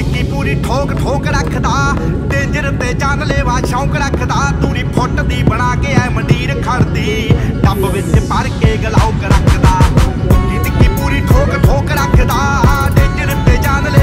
ਨਿੱਕੀ ਪੂਰੀ ਠੋਕ ਠੋਕ ਰੱਖਦਾ, ਡੇਂਜਰ ਤੇ ਜਾਨ ਲੈਵਾ ਸ਼ੌਂਕ ਰੱਖਦਾ ਤੂਰੀ ਫੁੱਟ ਦੀ ਬਣਾ ਕੇ ਐ ਮੰਡੀਰ ਖੜਦੀ ਟੱਬ ਵਿੱਚ